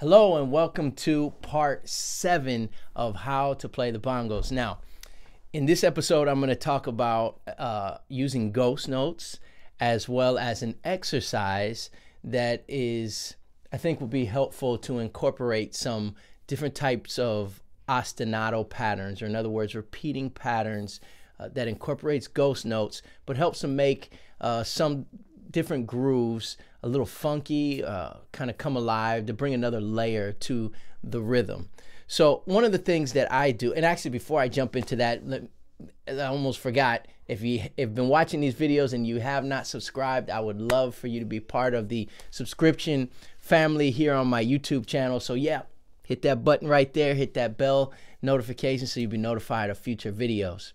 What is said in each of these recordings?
Hello and welcome to part seven of how to play the bongos. Now, in this episode, I'm going to talk about uh, using ghost notes as well as an exercise that is, I think, will be helpful to incorporate some different types of ostinato patterns, or in other words, repeating patterns uh, that incorporates ghost notes, but helps to make uh, some different grooves a little funky, uh, kind of come alive to bring another layer to the rhythm. So one of the things that I do, and actually before I jump into that, I almost forgot. If you have been watching these videos and you have not subscribed, I would love for you to be part of the subscription family here on my YouTube channel. So yeah, hit that button right there, hit that bell notification so you'll be notified of future videos.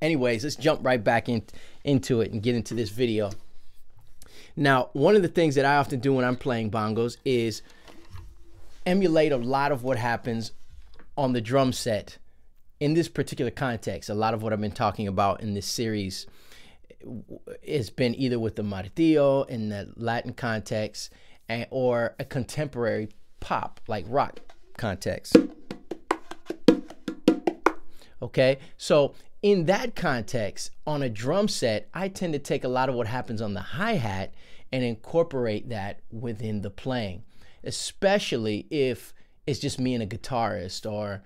Anyways, let's jump right back in, into it and get into this video. Now, one of the things that I often do when I'm playing bongos is emulate a lot of what happens on the drum set in this particular context. A lot of what I've been talking about in this series has been either with the martillo in the Latin context and, or a contemporary pop like rock context. Okay, so in that context, on a drum set, I tend to take a lot of what happens on the hi hat and incorporate that within the playing, especially if it's just me and a guitarist, or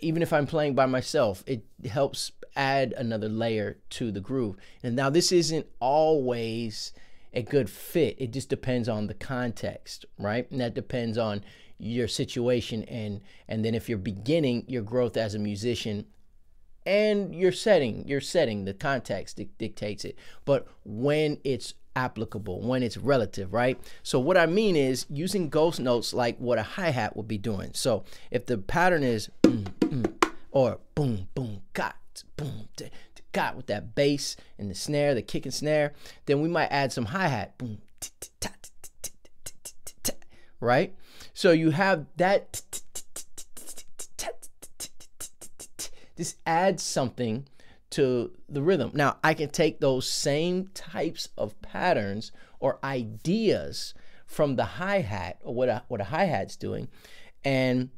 even if I'm playing by myself, it helps add another layer to the groove. And now, this isn't always a good fit, it just depends on the context, right? And that depends on your situation and and then if you're beginning your growth as a musician and your setting your setting the context dictates it but when it's applicable when it's relative right so what i mean is using ghost notes like what a hi-hat would be doing so if the pattern is mm, mm, or boom boom got boom got with that bass and the snare the kick and snare then we might add some hi-hat boom right so you have that this adds something to the rhythm. Now, I can take those same types of patterns or ideas from the hi-hat or what a, what a hi-hat's doing and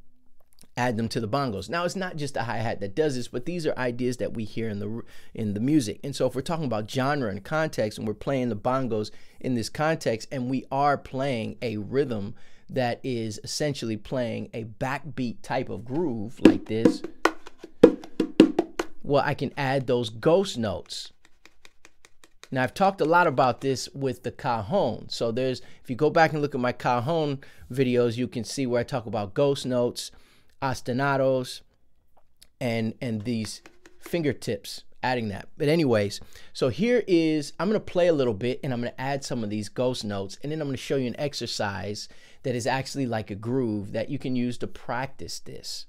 add them to the bongos. Now, it's not just a hi-hat that does this, but these are ideas that we hear in the in the music. And so if we're talking about genre and context and we're playing the bongos in this context and we are playing a rhythm that is essentially playing a backbeat type of groove like this, well, I can add those ghost notes. Now, I've talked a lot about this with the cajon. So there's, if you go back and look at my cajon videos, you can see where I talk about ghost notes, ostinatos, and, and these fingertips, adding that. But anyways, so here is, I'm to play a little bit and I'm to add some of these ghost notes. And then I'm to show you an exercise that is actually like a groove that you can use to practice this.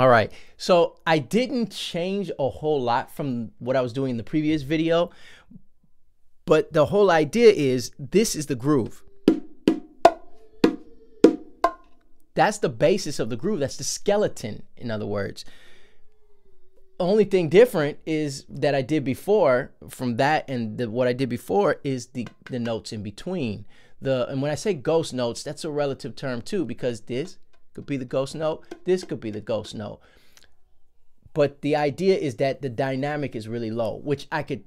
All right, so I didn't change a whole lot from what I was doing in the previous video, but the whole idea is this is the groove. That's the basis of the groove. That's the skeleton, in other words. Only thing different is that I did before from that and the, what I did before is the, the notes in between. The And when I say ghost notes, that's a relative term too because this could be the ghost note. This could be the ghost note. But the idea is that the dynamic is really low, which I could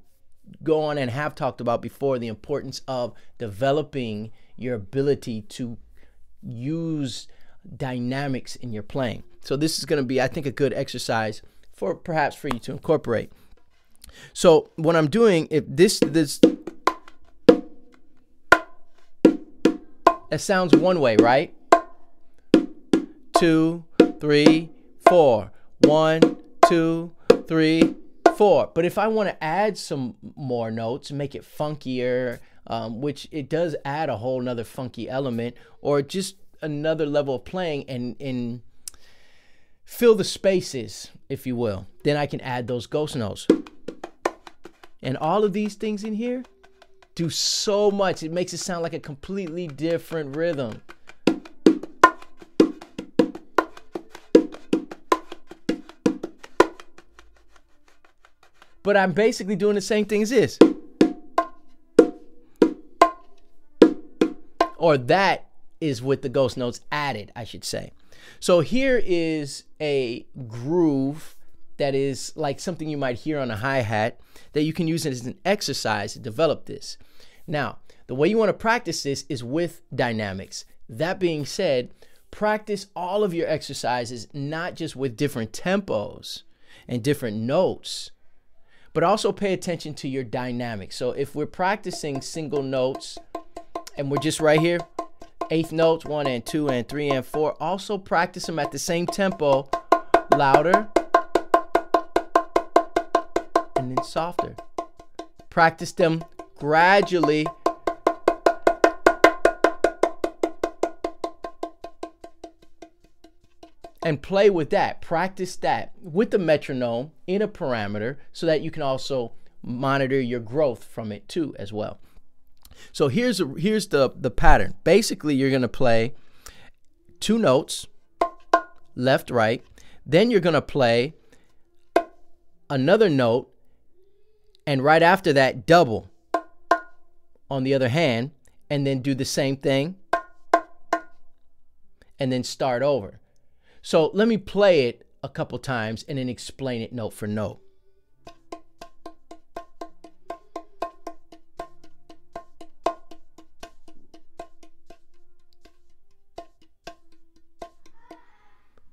go on and have talked about before the importance of developing your ability to use dynamics in your playing. So this is going to be I think a good exercise for perhaps for you to incorporate. So what I'm doing if this this that sounds one way, right? Two, three, four. One, two, three, four. But if I want to add some more notes, and make it funkier, um, which it does add a whole nother funky element, or just another level of playing and, and fill the spaces, if you will. Then I can add those ghost notes. And all of these things in here do so much. It makes it sound like a completely different rhythm. But I'm basically doing the same thing as this. Or that is with the ghost notes added, I should say. So here is a groove that is like something you might hear on a hi-hat that you can use as an exercise to develop this. Now, the way you want to practice this is with dynamics. That being said, practice all of your exercises not just with different tempos and different notes, but also pay attention to your dynamics. So if we're practicing single notes and we're just right here, eighth notes, one and two and three and four, also practice them at the same tempo, louder and then softer. Practice them gradually and play with that. Practice that with the metronome in a parameter so that you can also monitor your growth from it too as well. So here's a, here's the the pattern. Basically, you're going to play two notes, left right. Then you're going to play another note and right after that double on the other hand and then do the same thing and then start over. So let me play it a couple times and then explain it note for note.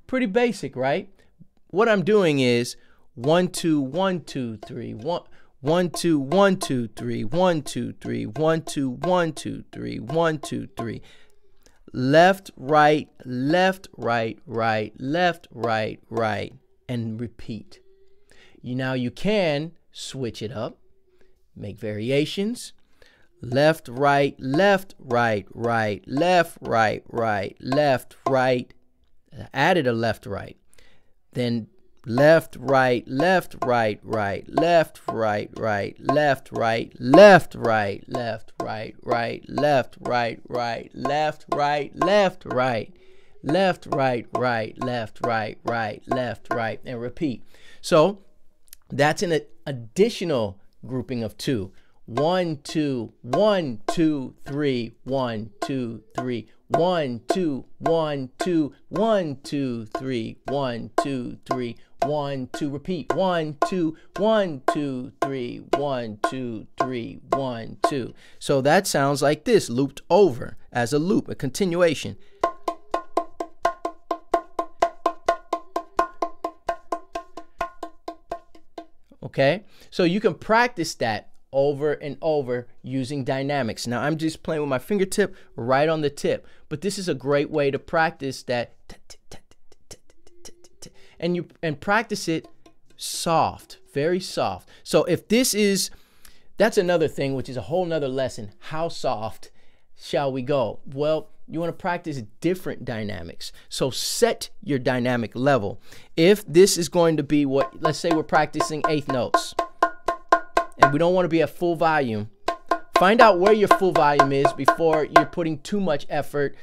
Pretty basic, right? What I'm doing is one, two, one, two, three, one, one, two, one, two, three, one, two, three, one, two, one, two, three, one, two, three left, right, left, right, right, left, right, right, and repeat. You now you can switch it up, make variations. Left, right, left, right, right, left, right, right, left, right. Added a left, right. Then left, right, left, right, right, left, right, right, left, right, left, right, left, right, right, left, right, right, left, right, left, right, left, right, right, left, right, right, left, right, and repeat. So that's an additional grouping of two. One, two, one, two, three, one, two, three, one, two, one, two, one, two, three, one, two, three, one, two, repeat. One, two, one, two, three, one, two, three, one, two. So that sounds like this, looped over as a loop, a continuation. Okay, so you can practice that over and over using dynamics. Now I'm just playing with my fingertip right on the tip, but this is a great way to practice that and you and practice it soft, very soft. So if this is that's another thing, which is a whole nother lesson. How soft shall we go? Well, you want to practice different dynamics. So set your dynamic level. If this is going to be what, let's say we're practicing eighth notes, and we don't want to be at full volume, find out where your full volume is before you're putting too much effort,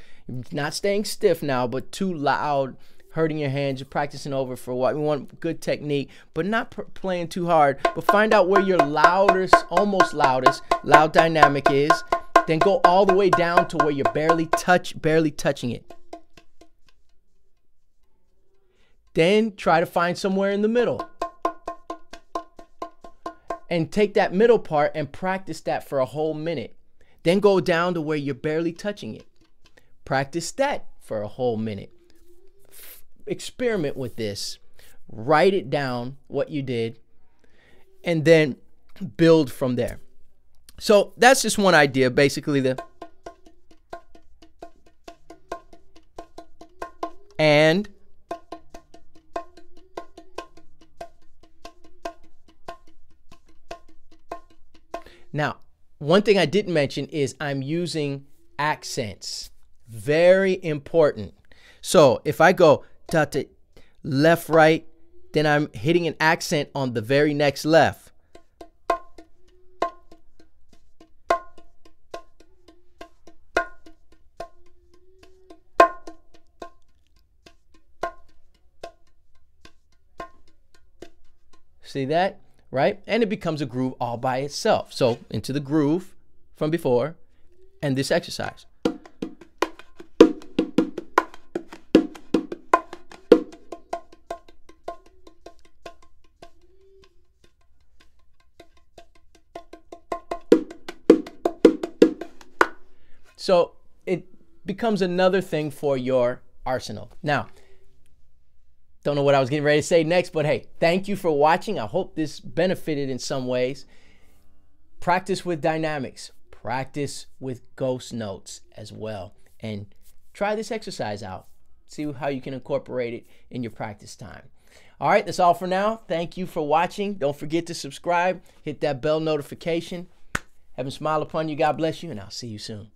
not staying stiff now, but too loud hurting your hands. You're practicing over for what we want good technique, but not playing too hard. But find out where your loudest, almost loudest, loud dynamic is. Then go all the way down to where you're barely touch, barely touching it. Then try to find somewhere in the middle. And take that middle part and practice that for a whole minute. Then go down to where you're barely touching it. Practice that for a whole minute experiment with this, write it down what you did, and then build from there. So that's just one idea, basically the and Now, one thing I didn't mention is I'm using accents. Very important. So if I go da da left, right. Then I'm hitting an accent on the very next left. See that? Right? And it becomes a groove all by itself. So into the groove from before and this exercise. So it becomes another thing for your arsenal. Now, don't know what I was getting ready to say next, but hey, thank you for watching. I hope this benefited in some ways. Practice with dynamics, practice with ghost notes as well, and try this exercise out. See how you can incorporate it in your practice time. All right, that's all for now. Thank you for watching. Don't forget to subscribe, hit that bell notification. Heaven smile upon you. God bless you, and I'll see you soon.